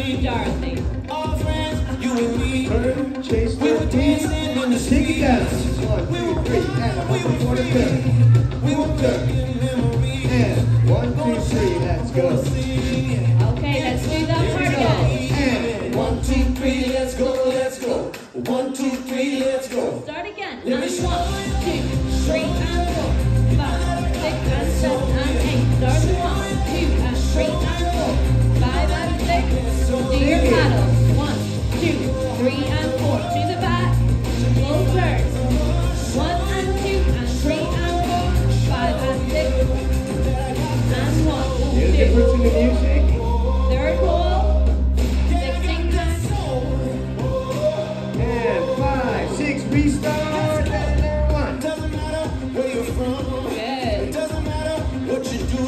me, Dorothy. All friends, you and me. Turn, chase, we were dancing in the street. One, two, three, and we were free. We were making memories. And one, two, three, let's go. Okay, let's do the part again. And one, two, three, let's go, let's go. One, two, three, let's go. Start again. Let me show you. One, here's the in the music. Third hole. Sixteen times. And five, six, restart. And one. Doesn't matter where you're from. It Good. doesn't matter what you do.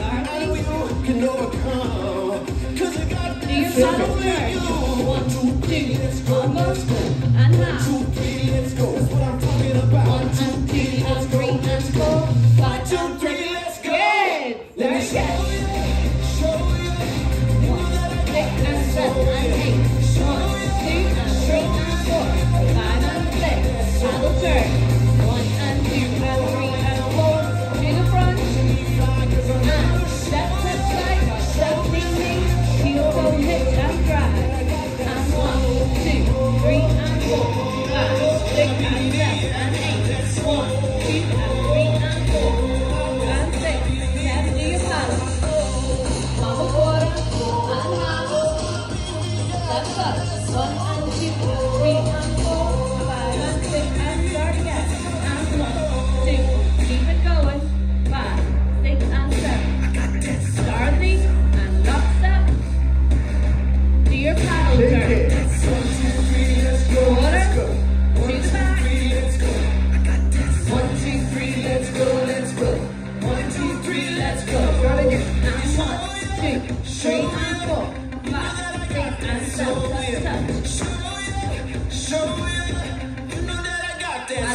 I know you can overcome. Cause you got Do your this paddle in turn. you. One, two, Six and